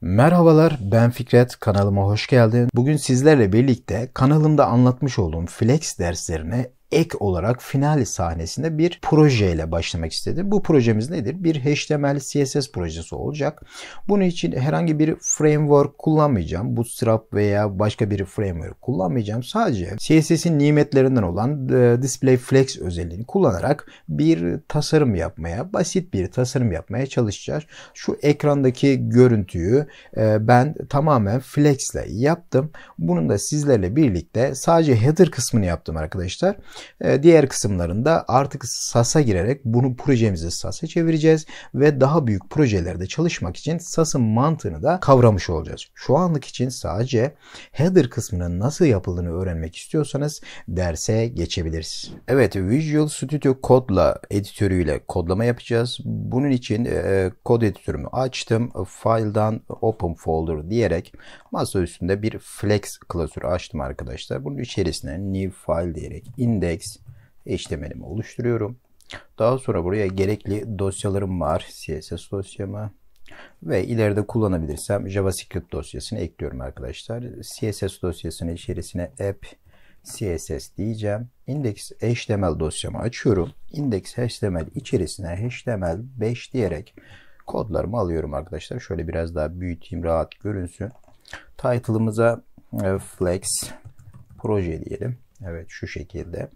Merhabalar ben Fikret kanalıma hoş geldin. Bugün sizlerle birlikte kanalımda anlatmış olduğum flex derslerine ek olarak final sahnesinde bir projeyle başlamak istedim. Bu projemiz nedir? Bir HTML CSS projesi olacak. Bunun için herhangi bir framework kullanmayacağım. Bootstrap veya başka bir framework kullanmayacağım. Sadece CSS'in nimetlerinden olan e, Display Flex özelliğini kullanarak bir tasarım yapmaya, basit bir tasarım yapmaya çalışacağız. Şu ekrandaki görüntüyü e, ben tamamen Flex ile yaptım. Bunun da sizlerle birlikte sadece header kısmını yaptım arkadaşlar. Ee, diğer kısımlarında artık SAS'a girerek bunu projemizi SAS'a çevireceğiz ve daha büyük projelerde çalışmak için SAS'ın mantığını da kavramış olacağız. Şu anlık için sadece header kısmının nasıl yapıldığını öğrenmek istiyorsanız derse geçebiliriz. Evet Visual Studio Code'la editörüyle kodlama yapacağız. Bunun için e, kod editörümü açtım. File'dan Open Folder diyerek masa üstünde bir Flex klasörü açtım arkadaşlar. Bunun içerisine New File diyerek index index HTML'imi oluşturuyorum. Daha sonra buraya gerekli dosyalarım var. CSS dosyamı ve ileride kullanabilirsem JavaScript dosyasını ekliyorum arkadaşlar. CSS dosyasının içerisine app CSS diyeceğim. Index HTML dosyamı açıyorum. Index HTML içerisine HTML5 diyerek kodlarımı alıyorum arkadaşlar. Şöyle biraz daha büyüteyim rahat görünsün. Title'ımıza e, flex proje diyelim. Evet şu şekilde.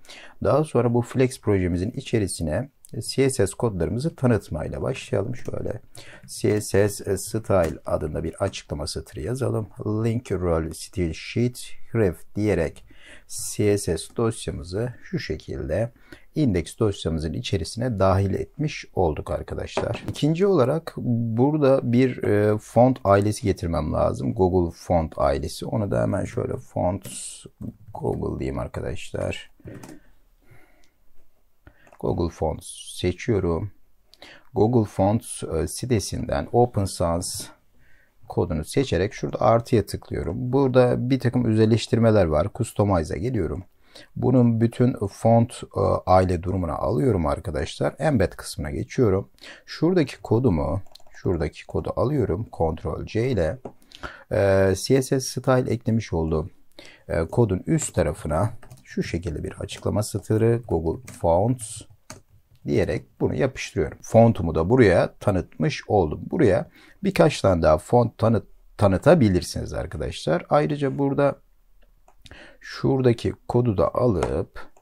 Daha sonra bu Flex projemizin içerisine CSS kodlarımızı tanıtmayla başlayalım. Şöyle CSS Style adında bir açıklama satırı yazalım. Link role style sheet ref diyerek CSS dosyamızı şu şekilde index dosyamızın içerisine dahil etmiş olduk arkadaşlar. İkinci olarak burada bir e, font ailesi getirmem lazım. Google font ailesi. Onu da hemen şöyle font Google diyeyim arkadaşlar. Google Fonts seçiyorum. Google Fonts e, sitesinden Open Sans kodunu seçerek şurada artıya tıklıyorum. Burada bir takım özelleştirmeler var. Customize'a geliyorum. Bunun bütün font e, aile durumuna alıyorum arkadaşlar. Embed kısmına geçiyorum. Şuradaki kodumu şuradaki kodu alıyorum. Ctrl C ile e, CSS style eklemiş olduğum e, kodun üst tarafına şu şekilde bir açıklama satırı Google Fonts diyerek bunu yapıştırıyorum. Fontumu da buraya tanıtmış oldum. Buraya birkaç tane daha font tanıt tanıtabilirsiniz arkadaşlar. Ayrıca burada şuradaki kodu da alıp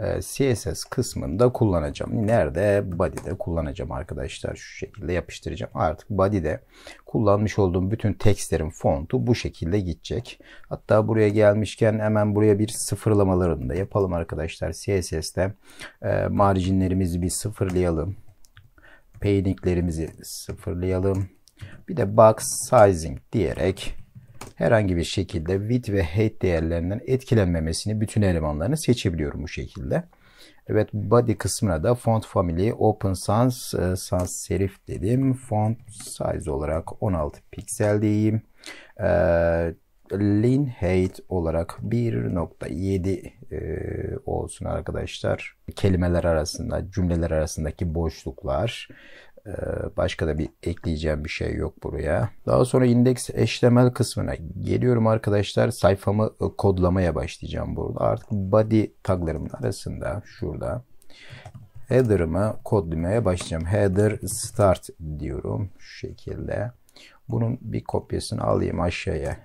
e, CSS kısmında kullanacağım. Nerede? Body'de kullanacağım arkadaşlar. Şu şekilde yapıştıracağım. Artık body'de kullanmış olduğum bütün tekstlerin fontu bu şekilde gidecek. Hatta buraya gelmişken hemen buraya bir sıfırlamalarını da yapalım arkadaşlar. CSS'te e, marjinlerimizi bir sıfırlayalım. Paddinglerimizi sıfırlayalım. Bir de box sizing diyerek herhangi bir şekilde width ve height değerlerinden etkilenmemesini bütün elemanlarını seçebiliyorum bu şekilde. Evet body kısmına da font family open sans e, sans serif dedim. Font size olarak 16 piksel diyeyim. E, lean height olarak 1.7 e, olsun arkadaşlar. Kelimeler arasında, cümleler arasındaki boşluklar başka da bir ekleyeceğim bir şey yok buraya. Daha sonra index HTML kısmına geliyorum arkadaşlar. Sayfamı e, kodlamaya başlayacağım burada. Artık body taglarımın arasında şurada header'ımı kodlamaya başlayacağım. Header start diyorum şu şekilde. Bunun bir kopyasını alayım aşağıya.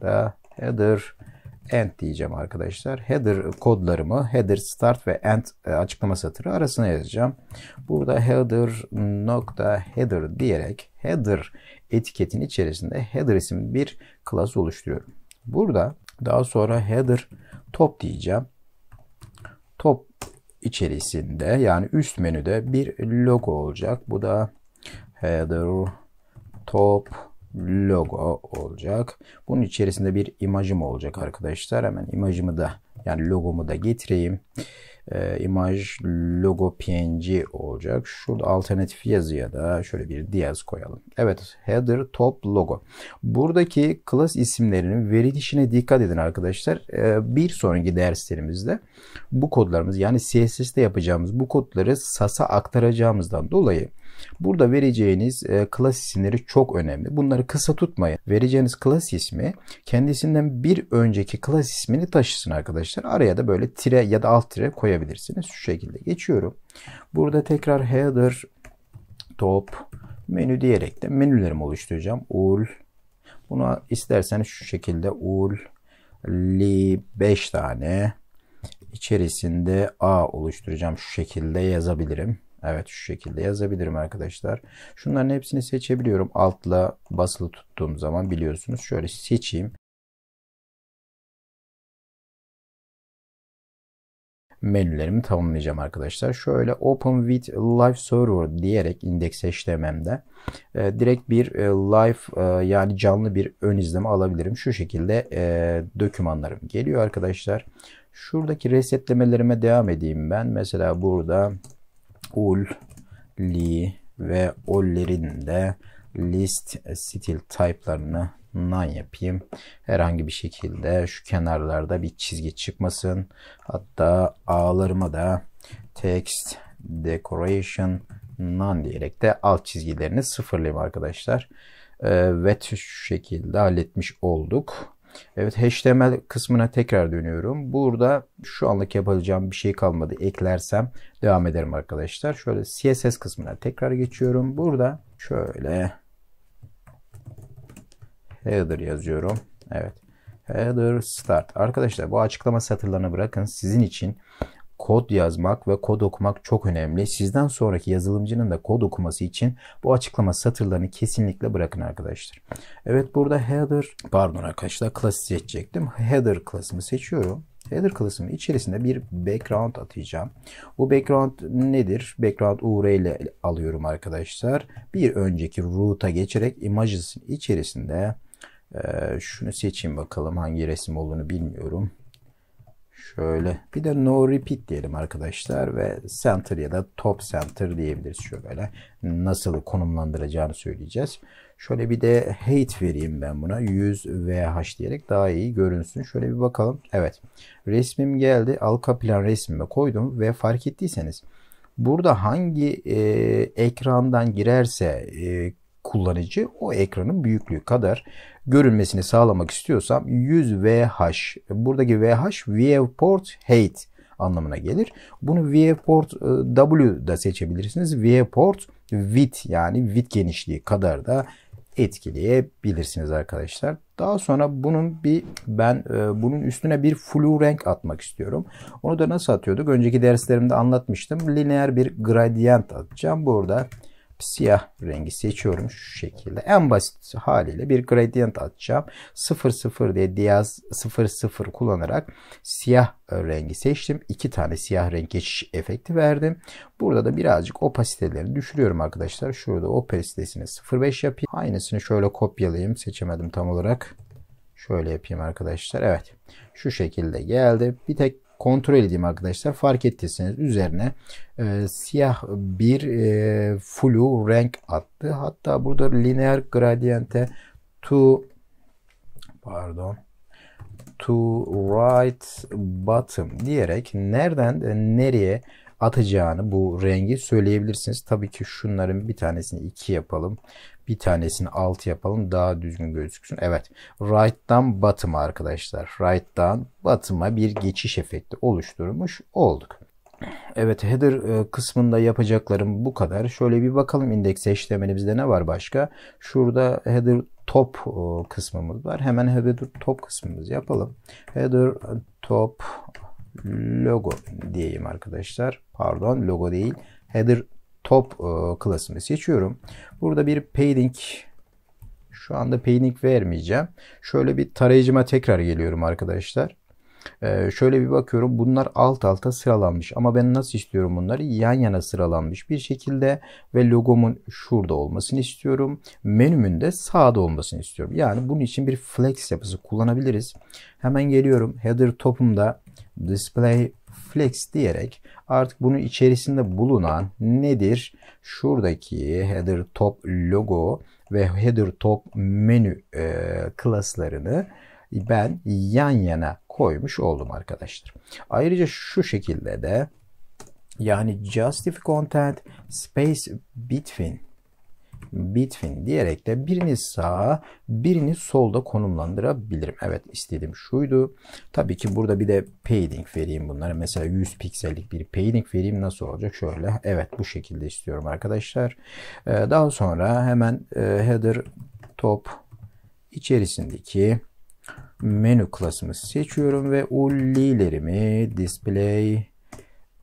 Da header end diyeceğim arkadaşlar. Header kodlarımı header start ve end e, açıklama satırı arasına yazacağım. Burada header nokta header diyerek header etiketin içerisinde header isimli bir class oluşturuyorum. Burada daha sonra header top diyeceğim. Top içerisinde yani üst menüde bir logo olacak. Bu da header top logo olacak. Bunun içerisinde bir imajım olacak arkadaşlar. Hemen imajımı da yani logomu da getireyim. Ee, imaj logo png olacak. Şurada alternatif yazıya da şöyle bir diyaz koyalım. Evet header top logo. Buradaki class isimlerinin verilişine dikkat edin arkadaşlar. Ee, bir sonraki derslerimizde bu kodlarımız yani CSS'de yapacağımız bu kodları SAS'a aktaracağımızdan dolayı Burada vereceğiniz e, klas isimleri çok önemli. Bunları kısa tutmayın. Vereceğiniz klas ismi kendisinden bir önceki klas ismini taşısın arkadaşlar. Araya da böyle tire ya da alt tire koyabilirsiniz. Şu şekilde geçiyorum. Burada tekrar header top menü diyerek de menülerimi oluşturacağım. ul bunu isterseniz şu şekilde ul li 5 tane içerisinde a oluşturacağım. Şu şekilde yazabilirim. Evet şu şekilde yazabilirim arkadaşlar. Şunların hepsini seçebiliyorum. Altla basılı tuttuğum zaman biliyorsunuz. Şöyle seçeyim. menülerimi tamamlayacağım arkadaşlar. Şöyle Open with Live Server diyerek indeks HTML'de e, direkt bir e, live e, yani canlı bir ön izleme alabilirim. Şu şekilde e, dokümanlarım geliyor arkadaşlar. Şuradaki resetlemelerime devam edeyim ben. Mesela burada ul, li ve ollerin de list stil type'larını none yapayım. Herhangi bir şekilde şu kenarlarda bir çizgi çıkmasın. Hatta ağlarıma da text decoration none diyerek de alt çizgilerini sıfırlayayım arkadaşlar. Ee, ve şu şekilde halletmiş olduk. Evet HTML kısmına tekrar dönüyorum. Burada şu anlık yapacağım bir şey kalmadı. Eklersem devam ederim arkadaşlar. Şöyle CSS kısmına tekrar geçiyorum. Burada şöyle header yazıyorum. Evet. Header start. Arkadaşlar bu açıklama satırlarını bırakın. Sizin için kod yazmak ve kod okumak çok önemli. Sizden sonraki yazılımcının da kod okuması için bu açıklama satırlarını kesinlikle bırakın arkadaşlar. Evet burada header pardon arkadaşlar klası seçecektim. Header klasımı seçiyorum. Header klasının içerisinde bir background atacağım. Bu background nedir? Background URL alıyorum arkadaşlar. Bir önceki route'a geçerek images'in içerisinde şunu seçeyim bakalım hangi resim olduğunu bilmiyorum. Şöyle bir de no repeat diyelim arkadaşlar ve center ya da top center diyebiliriz şöyle. Nasıl konumlandıracağını söyleyeceğiz. Şöyle bir de height vereyim ben buna 100 VH diyerek daha iyi görünsün. Şöyle bir bakalım. Evet resmim geldi. Alka plan resmime koydum ve fark ettiyseniz burada hangi e, ekrandan girerse e, kullanıcı o ekranın büyüklüğü kadar görülmesini sağlamak istiyorsam 100 VH buradaki VH viewport height anlamına gelir. Bunu viewport e, W da seçebilirsiniz. Viewport width yani width genişliği kadar da etkileyebilirsiniz arkadaşlar. Daha sonra bunun bir ben e, bunun üstüne bir flu renk atmak istiyorum. Onu da nasıl atıyorduk? Önceki derslerimde anlatmıştım. Lineer bir gradient atacağım. Burada siyah rengi seçiyorum şu şekilde. En basit haliyle bir gradient atacağım. 00 diye diyaz 00 kullanarak siyah rengi seçtim. İki tane siyah renk geçiş efekti verdim. Burada da birazcık opasitelerini düşürüyorum arkadaşlar. Şurada opasitesini 0.5 yapayım. Aynısını şöyle kopyalayayım. Seçemedim tam olarak. Şöyle yapayım arkadaşlar. Evet. Şu şekilde geldi. Bir tek kontrol edeyim arkadaşlar. Fark ettiyseniz üzerine e, siyah bir e, flu renk attı. Hatta burada lineer gradiente to pardon to right bottom diyerek nereden nereye atacağını bu rengi söyleyebilirsiniz. Tabii ki şunların bir tanesini 2 yapalım. Bir tanesini 6 yapalım. Daha düzgün gözüksün. Evet. Right'tan bottom'a arkadaşlar. Right'tan bottom'a bir geçiş efekti oluşturmuş olduk. Evet header e, kısmında yapacaklarım bu kadar. Şöyle bir bakalım indeks HTML'imizde ne var başka. Şurada header top e, kısmımız var. Hemen header top kısmımızı yapalım. Header top logo diyeyim arkadaşlar. Pardon logo değil. Header top e, seçiyorum. Burada bir padding şu anda padding vermeyeceğim. Şöyle bir tarayıcıma tekrar geliyorum arkadaşlar. Ee, şöyle bir bakıyorum bunlar alt alta sıralanmış ama ben nasıl istiyorum bunları yan yana sıralanmış bir şekilde ve logomun şurada olmasını istiyorum menümün de sağda olmasını istiyorum yani bunun için bir flex yapısı kullanabiliriz hemen geliyorum header topumda display flex diyerek artık bunun içerisinde bulunan nedir? Şuradaki header top logo ve header top menü e, klaslarını ben yan yana koymuş oldum arkadaşlar. Ayrıca şu şekilde de Yani justify content space between between diyerek de birini sağa birini solda konumlandırabilirim. Evet istediğim şuydu. Tabii ki burada bir de padding vereyim bunlara. Mesela 100 piksellik bir padding vereyim nasıl olacak? Şöyle evet bu şekilde istiyorum arkadaşlar. Ee, daha sonra hemen e, header top içerisindeki menü klasımı seçiyorum ve ullilerimi display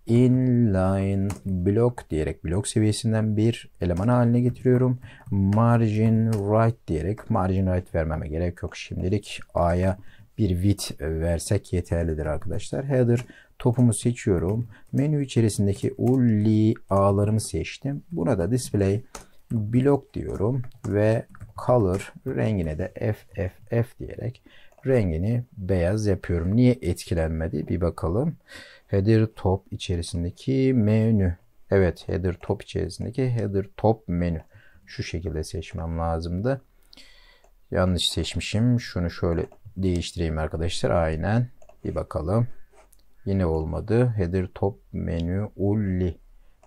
inline block diyerek blok seviyesinden bir eleman haline getiriyorum. Margin right diyerek margin right vermeme gerek yok. Şimdilik A'ya bir width versek yeterlidir arkadaşlar. Header topumu seçiyorum. Menü içerisindeki ulli ağlarımı seçtim. Buna da display block diyorum ve color rengine de FFF diyerek rengini beyaz yapıyorum. Niye etkilenmedi? Bir bakalım. Header top içerisindeki menü. Evet header top içerisindeki header top menü. Şu şekilde seçmem lazımdı. Yanlış seçmişim. Şunu şöyle değiştireyim arkadaşlar. Aynen. Bir bakalım. Yine olmadı. Header top menü ulli.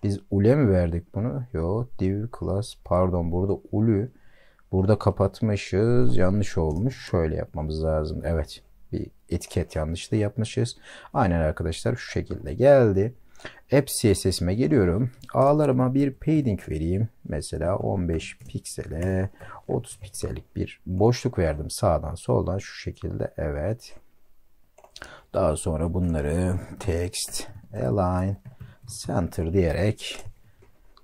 Biz ule mi verdik bunu? Yo div class pardon burada ulu Burada kapatmışız. Yanlış olmuş. Şöyle yapmamız lazım. Evet. Etiket yanlışlığı yapmışız. Aynen arkadaşlar şu şekilde geldi. App CSS'ime geliyorum. Ağlarıma bir padding vereyim. Mesela 15 piksele 30 piksellik bir boşluk verdim sağdan soldan şu şekilde. Evet. Daha sonra bunları text align center diyerek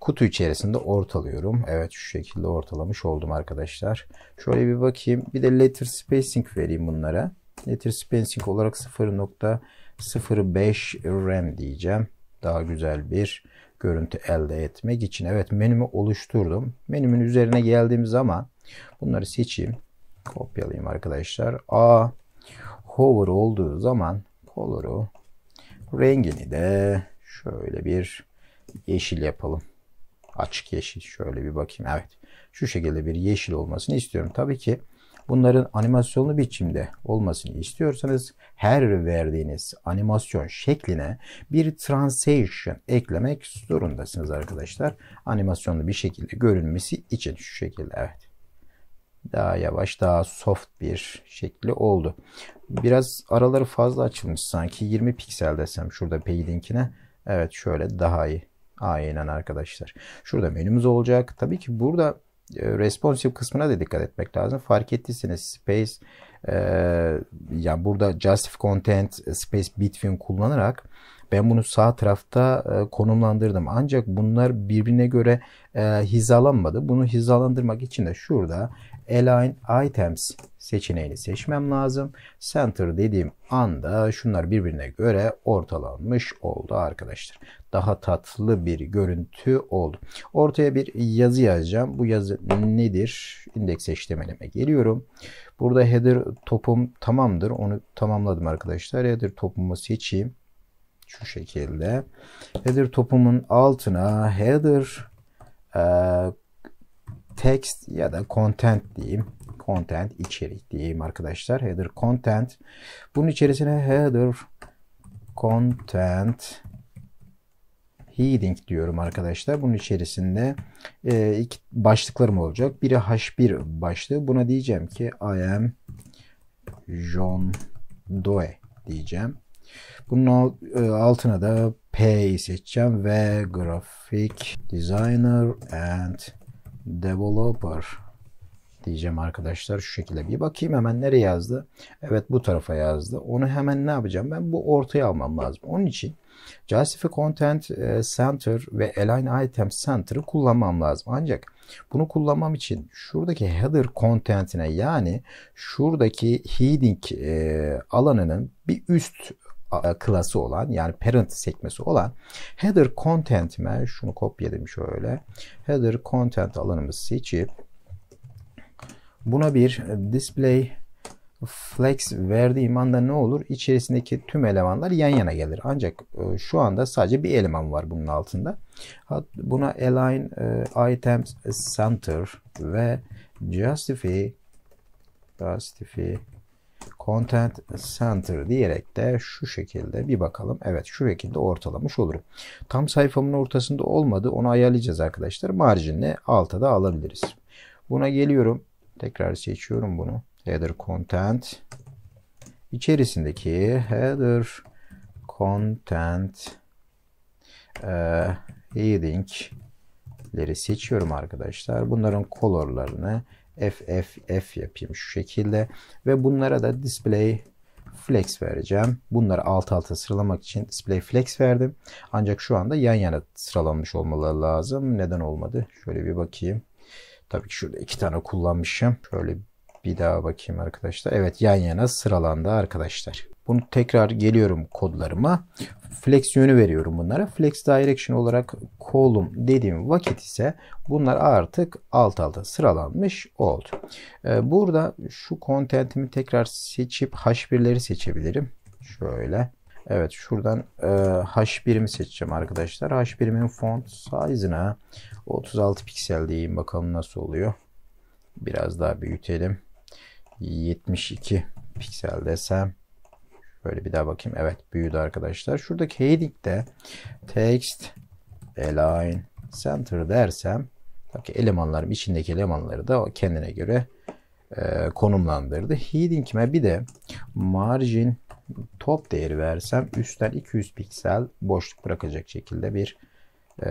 kutu içerisinde ortalıyorum. Evet şu şekilde ortalamış oldum arkadaşlar. Şöyle bir bakayım. Bir de letter spacing vereyim bunlara. Letter spacing olarak 0.05 RAM diyeceğim. Daha güzel bir görüntü elde etmek için. Evet menümü oluşturdum. Menümün üzerine geldiğim zaman bunları seçeyim. Kopyalayayım arkadaşlar. A hover olduğu zaman color'u rengini de şöyle bir yeşil yapalım. Açık yeşil. Şöyle bir bakayım. Evet. Şu şekilde bir yeşil olmasını istiyorum. Tabii ki bunların animasyonlu biçimde olmasını istiyorsanız her verdiğiniz animasyon şekline bir transition eklemek zorundasınız arkadaşlar. Animasyonlu bir şekilde görünmesi için şu şekilde evet. Daha yavaş, daha soft bir şekli oldu. Biraz araları fazla açılmış sanki. 20 piksel desem şurada padding'ine. Evet şöyle daha iyi. Aynen arkadaşlar. Şurada menümüz olacak. Tabii ki burada responsive kısmına da dikkat etmek lazım. Fark ettiyseniz space e, yani burada justify content space between kullanarak ben bunu sağ tarafta e, konumlandırdım. Ancak bunlar birbirine göre e, hizalanmadı. Bunu hizalandırmak için de şurada Align Items seçeneğini seçmem lazım. Center dediğim anda şunlar birbirine göre ortalanmış oldu arkadaşlar. Daha tatlı bir görüntü oldu. Ortaya bir yazı yazacağım. Bu yazı nedir? İndeks HTML'ime geliyorum. Burada header topum tamamdır. Onu tamamladım arkadaşlar. Header topumu seçeyim. Şu şekilde. Header topumun altına header e, text ya da content diyeyim. Content içerik diyeyim arkadaşlar. Header content. Bunun içerisine header content heading diyorum arkadaşlar. Bunun içerisinde e, iki başlıklarım olacak. Biri H1 başlığı. Buna diyeceğim ki I am John Doe diyeceğim. Bunun e, altına da P'yi seçeceğim ve Graphic Designer and developer diyeceğim arkadaşlar. Şu şekilde bir bakayım. Hemen nereye yazdı? Evet bu tarafa yazdı. Onu hemen ne yapacağım? Ben bu ortaya almam lazım. Onun için Justify Content e, Center ve Align Item Center'ı kullanmam lazım. Ancak bunu kullanmam için şuradaki header content'ine yani şuradaki heading e, alanının bir üst klası olan yani parent sekmesi olan header content'ime şunu kopyaladım şöyle. Header content alanımızı seçip buna bir display flex verdiğim anda ne olur? İçerisindeki tüm elemanlar yan yana gelir. Ancak e, şu anda sadece bir eleman var bunun altında. Buna align e, items center ve justify justify Content Center diyerek de şu şekilde bir bakalım. Evet şu şekilde ortalamış olurum. Tam sayfamın ortasında olmadı. Onu ayarlayacağız arkadaşlar. Marjinle alta da alabiliriz. Buna geliyorum. Tekrar seçiyorum bunu. Header Content. İçerisindeki header content e, heading'leri seçiyorum arkadaşlar. Bunların color'larını FFF yapayım şu şekilde ve bunlara da display flex vereceğim. Bunları alt alta sıralamak için display flex verdim. Ancak şu anda yan yana sıralanmış olmaları lazım. Neden olmadı? Şöyle bir bakayım. Tabii ki şurada iki tane kullanmışım. Şöyle bir daha bakayım arkadaşlar. Evet yan yana sıralandı arkadaşlar. Bunu tekrar geliyorum kodlarıma. Flex yönü veriyorum bunlara. Flex direction olarak column dediğim vakit ise bunlar artık alt alta sıralanmış oldu. Ee, burada şu contentimi tekrar seçip H1'leri seçebilirim. Şöyle. Evet şuradan e, H1'imi seçeceğim arkadaşlar. H1'imin font size'ına 36 piksel diyeyim bakalım nasıl oluyor. Biraz daha büyütelim. 72 piksel desem Böyle bir daha bakayım. Evet büyüdü arkadaşlar. Şuradaki heading'de text align center dersem tabii elemanlarım içindeki elemanları da kendine göre e, konumlandırdı. Heading'ime bir de margin top değeri versem üstten 200 piksel boşluk bırakacak şekilde bir e,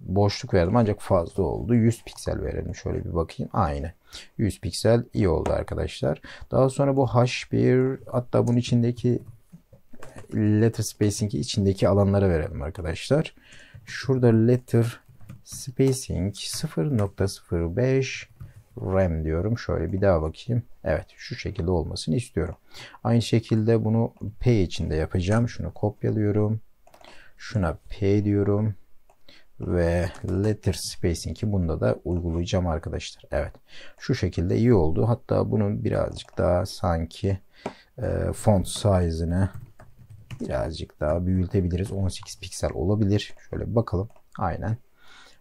boşluk verdim ancak fazla oldu. 100 piksel verelim. Şöyle bir bakayım. Aynı. 100 piksel iyi oldu arkadaşlar. Daha sonra bu H1 hatta bunun içindeki letter spacing'i içindeki alanlara verelim arkadaşlar. Şurada letter spacing 0.05 RAM diyorum. Şöyle bir daha bakayım. Evet şu şekilde olmasını istiyorum. Aynı şekilde bunu P içinde yapacağım. Şunu kopyalıyorum. Şuna P diyorum ve letter spacing'i bunda da uygulayacağım arkadaşlar. Evet. Şu şekilde iyi oldu. Hatta bunun birazcık daha sanki e, font size'ını birazcık daha büyütebiliriz. 18 piksel olabilir. Şöyle bakalım. Aynen.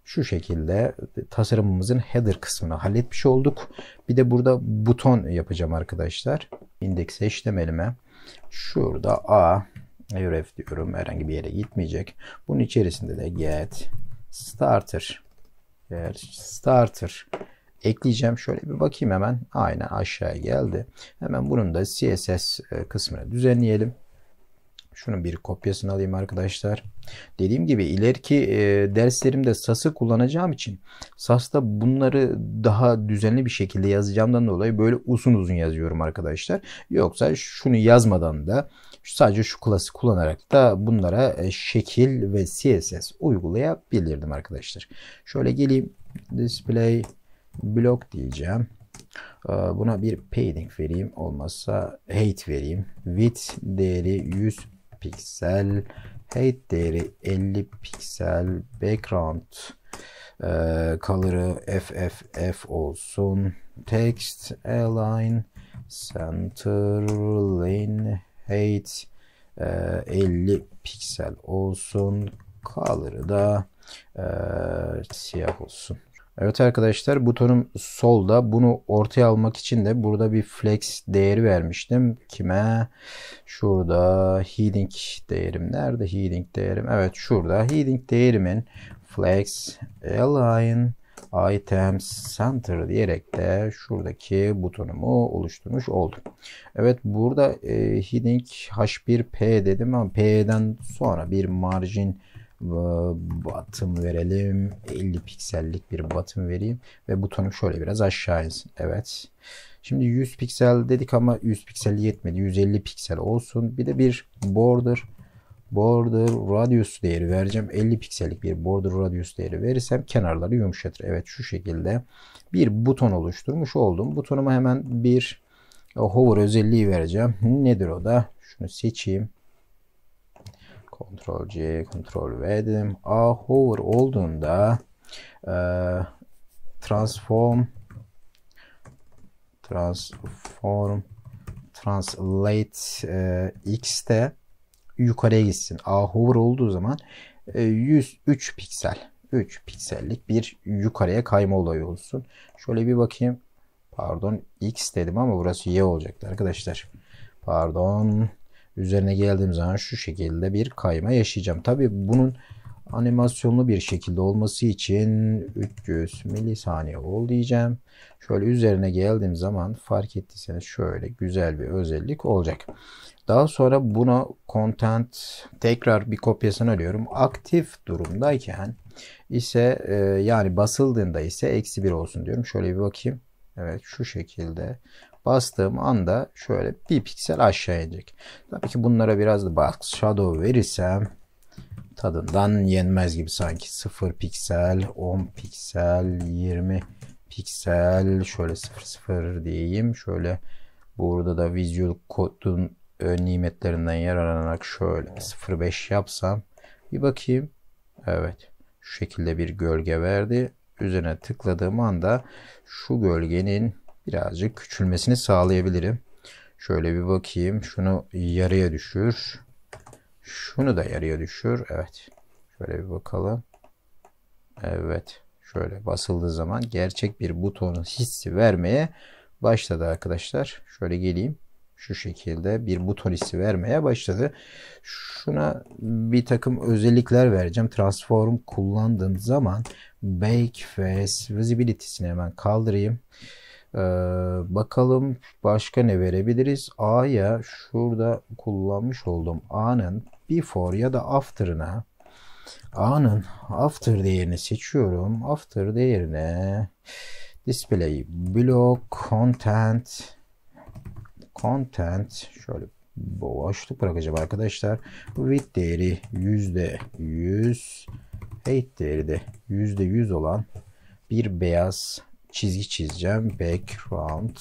Şu şekilde tasarımımızın header kısmını halletmiş olduk. Bir de burada buton yapacağım arkadaşlar. İndeks eşlemelime. Şurada A ref diyorum. Herhangi bir yere gitmeyecek. Bunun içerisinde de get starter eğer starter ekleyeceğim. Şöyle bir bakayım hemen. Aynen aşağıya geldi. Hemen bunun da CSS e, kısmını düzenleyelim. Şunun bir kopyasını alayım arkadaşlar. Dediğim gibi ileriki e, derslerimde SAS'ı kullanacağım için SAS'ta bunları daha düzenli bir şekilde yazacağımdan dolayı böyle uzun uzun yazıyorum arkadaşlar. Yoksa şunu yazmadan da sadece şu klası kullanarak da bunlara e, şekil ve CSS uygulayabilirdim arkadaşlar. Şöyle geleyim display block diyeceğim. E, buna bir padding vereyim. Olmazsa height vereyim. Width değeri 100 piksel. Height değeri 50 piksel. Background e, color'ı FFF olsun. Text align center lane height e, 50 piksel olsun. Color'ı da e, siyah olsun. Evet arkadaşlar butonum solda. Bunu ortaya almak için de burada bir flex değeri vermiştim. Kime? Şurada heading değerim. Nerede heading değerim? Evet şurada. Heading değerimin flex align items center diyerek de şuradaki butonumu oluşturmuş oldum. Evet burada e, heading h1p dedim ama p'den sonra bir margin bottom verelim. 50 piksellik bir bottom vereyim ve butonum şöyle biraz aşağı insin. Evet. Şimdi 100 piksel dedik ama 100 piksel yetmedi. 150 piksel olsun. Bir de bir border border radius değeri vereceğim. 50 piksellik bir border radius değeri verirsem kenarları yumuşatır. Evet şu şekilde bir buton oluşturmuş oldum. Butonuma hemen bir hover özelliği vereceğim. Nedir o da? Şunu seçeyim. Ctrl C, Ctrl V dedim. A hover olduğunda e, transform transform translate e, x'te yukarıya gitsin. A hover olduğu zaman e, 103 piksel 3 piksellik bir yukarıya kayma olayı olsun. Şöyle bir bakayım. Pardon X dedim ama burası Y olacaktı arkadaşlar. Pardon. Üzerine geldiğim zaman şu şekilde bir kayma yaşayacağım. Tabi bunun animasyonlu bir şekilde olması için 300 milisaniye ol diyeceğim. Şöyle üzerine geldiğim zaman fark ettiyseniz şöyle güzel bir özellik olacak. Daha sonra buna content tekrar bir kopyasını alıyorum. Aktif durumdayken ise e, yani basıldığında ise eksi 1 olsun diyorum. Şöyle bir bakayım. Evet şu şekilde bastığım anda şöyle bir piksel aşağı inecek. Tabii ki bunlara biraz da box shadow verirsem tadından yenmez gibi sanki 0 piksel 10 piksel 20 piksel şöyle 0 0 diyeyim şöyle burada da Visual Code'un nimetlerinden yararlanarak şöyle 0.5 yapsam bir bakayım evet şu şekilde bir gölge verdi üzerine tıkladığım anda şu gölgenin birazcık küçülmesini sağlayabilirim. Şöyle bir bakayım. Şunu yarıya düşür. Şunu da yarıya düşür. Evet. Şöyle bir bakalım. Evet. Şöyle basıldığı zaman gerçek bir butonun hissi vermeye başladı arkadaşlar. Şöyle geleyim. Şu şekilde bir buton hissi vermeye başladı. Şuna bir takım özellikler vereceğim. Transform kullandığım zaman Bake Face Visibility'sini hemen kaldırayım. Ee, bakalım başka ne verebiliriz? A'ya şurada kullanmış olduğum A'nın before ya da after'ına A'nın after değerini seçiyorum. After değerine display block content content şöyle boşluk bırakacağım arkadaşlar. Width değeri %100 height değeri de %100 olan bir beyaz çizgi çizeceğim. Background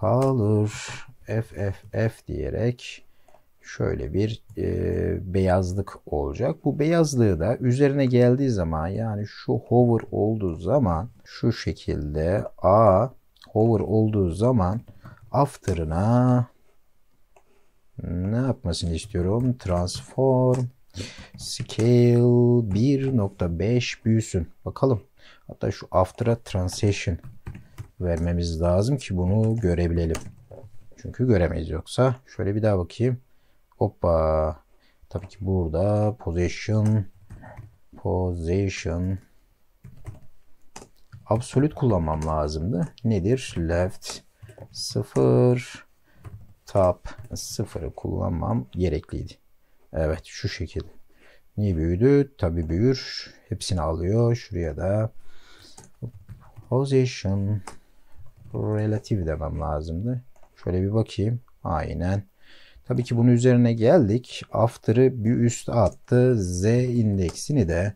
color FFF diyerek şöyle bir e, beyazlık olacak. Bu beyazlığı da üzerine geldiği zaman yani şu hover olduğu zaman şu şekilde A hover olduğu zaman after'ına ne yapmasını istiyorum? Transform scale 1.5 büyüsün. Bakalım. Hatta şu after'a transition vermemiz lazım ki bunu görebilelim. Çünkü göremeyiz yoksa. Şöyle bir daha bakayım. Hoppa. Tabii ki burada position position absolut kullanmam lazımdı. Nedir? Left 0 top 0'ı kullanmam gerekliydi. Evet şu şekilde. Niye büyüdü? Tabi büyür. Hepsini alıyor. Şuraya da position relative demem lazımdı. Şöyle bir bakayım. Aynen. Tabii ki bunun üzerine geldik. After'ı bir üst attı. Z indeksini de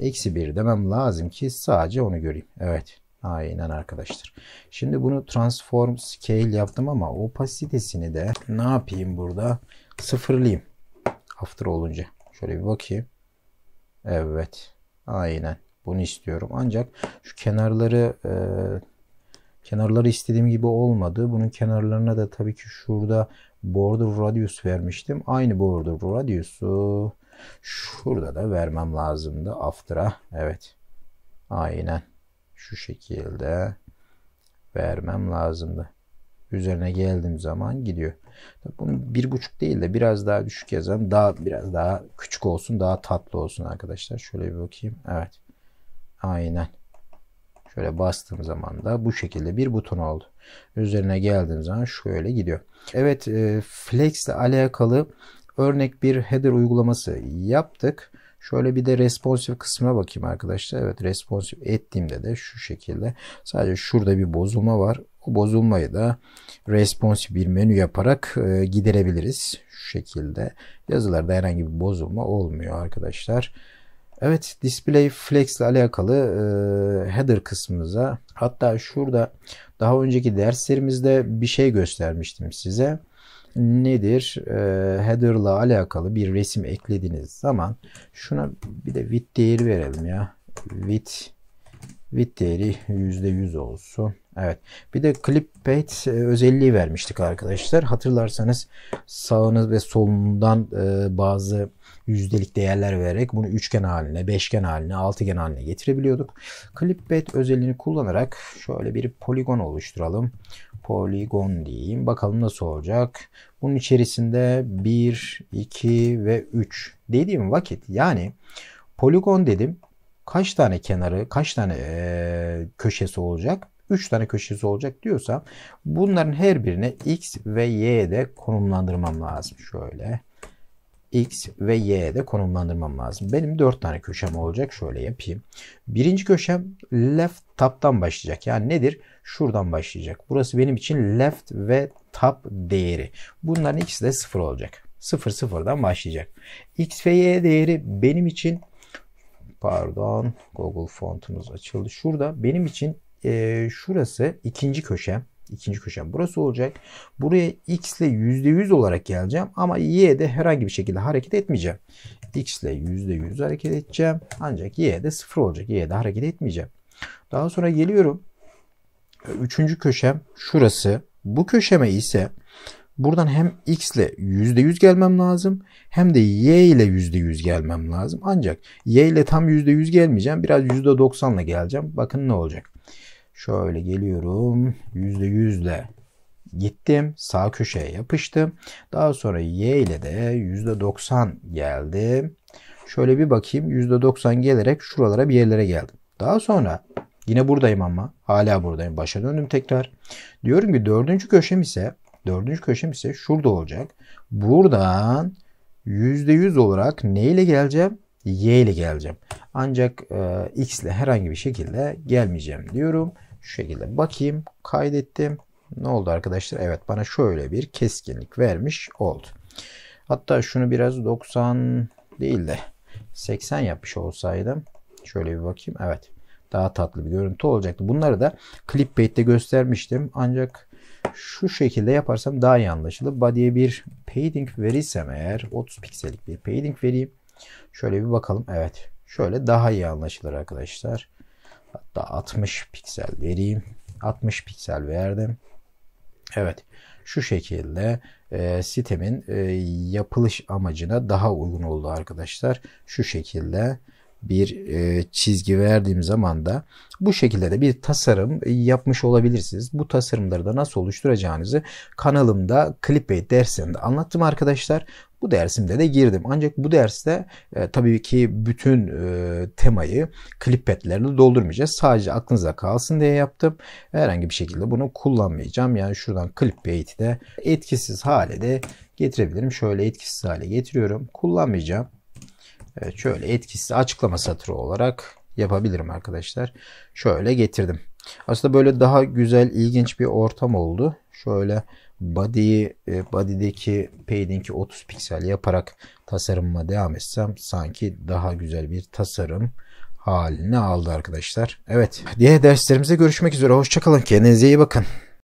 eksi 1 demem lazım ki sadece onu göreyim. Evet. Aynen arkadaşlar. Şimdi bunu transform scale yaptım ama opasitesini de ne yapayım burada? Sıfırlayayım. After olunca. Şöyle bir bakayım. Evet. Aynen. Bunu istiyorum. Ancak şu kenarları e, kenarları istediğim gibi olmadı. Bunun kenarlarına da tabii ki şurada border radius vermiştim. Aynı border radius'u şurada da vermem lazımdı. After'a. Evet. Aynen. Şu şekilde vermem lazımdı. Üzerine geldiğim zaman gidiyor. Bunu bir buçuk değil de biraz daha düşük yazalım. Daha biraz daha küçük olsun, daha tatlı olsun arkadaşlar. Şöyle bir bakayım. Evet. Aynen. Şöyle bastığım zaman da bu şekilde bir buton oldu. Üzerine geldiğim zaman şöyle gidiyor. Evet e, Flex ile alakalı örnek bir header uygulaması yaptık. Şöyle bir de responsive kısmına bakayım arkadaşlar. Evet responsive ettiğimde de şu şekilde sadece şurada bir bozulma var. O bozulmayı da responsive bir menü yaparak e, giderebiliriz. Şu şekilde yazılarda herhangi bir bozulma olmuyor arkadaşlar. Evet display flex ile alakalı e, header kısmımıza hatta şurada daha önceki derslerimizde bir şey göstermiştim size. Nedir? E, header ile alakalı bir resim eklediğiniz zaman şuna bir de width değeri verelim ya. Width width değeri %100 olsun. Evet. Bir de clickbait e, özelliği vermiştik arkadaşlar. Hatırlarsanız sağınız ve solundan e, bazı yüzdelik değerler vererek bunu üçgen haline, beşgen haline, altıgen haline getirebiliyorduk. Clickbait özelliğini kullanarak şöyle bir poligon oluşturalım. Poligon diyeyim. Bakalım nasıl olacak. Bunun içerisinde 1, 2 ve 3 dediğim vakit yani poligon dedim. Kaç tane kenarı, kaç tane e, köşesi olacak? 3 tane köşesi olacak diyorsa bunların her birine x ve y'de konumlandırmam lazım. Şöyle x ve y'de konumlandırmam lazım. Benim 4 tane köşem olacak. Şöyle yapayım. Birinci köşem left top'tan başlayacak. Yani nedir? Şuradan başlayacak. Burası benim için left ve top değeri. Bunların ikisi de 0 olacak. 0 sıfırdan başlayacak. X ve Y değeri benim için pardon Google fontumuz açıldı. Şurada benim için e, şurası ikinci köşem. İkinci köşem burası olacak. Buraya x ile %100 olarak geleceğim ama y'de herhangi bir şekilde hareket etmeyeceğim. x ile %100 hareket edeceğim. Ancak y'de 0 olacak. y'de hareket etmeyeceğim. Daha sonra geliyorum. Üçüncü köşem şurası. Bu köşeme ise buradan hem x ile %100 gelmem lazım hem de y ile %100 gelmem lazım. Ancak y ile tam %100 gelmeyeceğim. Biraz %90 ile geleceğim. Bakın ne olacak. Şöyle geliyorum. %100 ile gittim. Sağ köşeye yapıştım. Daha sonra y ile de %90 geldim. Şöyle bir bakayım. %90 gelerek şuralara bir yerlere geldim. Daha sonra yine buradayım ama hala buradayım. Başa döndüm tekrar. Diyorum ki dördüncü köşem ise dördüncü köşem ise şurada olacak. Buradan %100 olarak ne ile geleceğim? Y ile geleceğim. Ancak e, X ile herhangi bir şekilde gelmeyeceğim diyorum. Şu şekilde bakayım. Kaydettim. Ne oldu arkadaşlar? Evet bana şöyle bir keskinlik vermiş oldu. Hatta şunu biraz 90 değil de 80 yapmış olsaydım. Şöyle bir bakayım. Evet. Daha tatlı bir görüntü olacaktı. Bunları da clickbait'te göstermiştim. Ancak şu şekilde yaparsam daha iyi anlaşılır. Body'ye bir padding verirsem eğer 30 piksellik bir padding vereyim. Şöyle bir bakalım. Evet. Şöyle daha iyi anlaşılır arkadaşlar. Hatta 60 piksel vereyim. 60 piksel verdim. Evet. Şu şekilde e, sitemin e, yapılış amacına daha uygun oldu arkadaşlar. Şu şekilde bir e, çizgi verdiğim zaman da bu şekilde de bir tasarım yapmış olabilirsiniz. Bu tasarımları da nasıl oluşturacağınızı kanalımda Clipbait dersinde anlattım arkadaşlar. Bu dersimde de girdim. Ancak bu derste e, tabii ki bütün e, temayı Clippad'lerini doldurmayacağız. Sadece aklınıza kalsın diye yaptım. Herhangi bir şekilde bunu kullanmayacağım. Yani şuradan Clipbait'i de etkisiz hale de getirebilirim. Şöyle etkisiz hale getiriyorum. Kullanmayacağım. Evet, şöyle etkisiz açıklama satırı olarak yapabilirim arkadaşlar. Şöyle getirdim. Aslında böyle daha güzel, ilginç bir ortam oldu. Şöyle body'yi e, body'deki padding'i 30 piksel yaparak tasarımıma devam etsem sanki daha güzel bir tasarım haline aldı arkadaşlar. Evet diğer derslerimize görüşmek üzere. Hoşçakalın. Kendinize iyi bakın.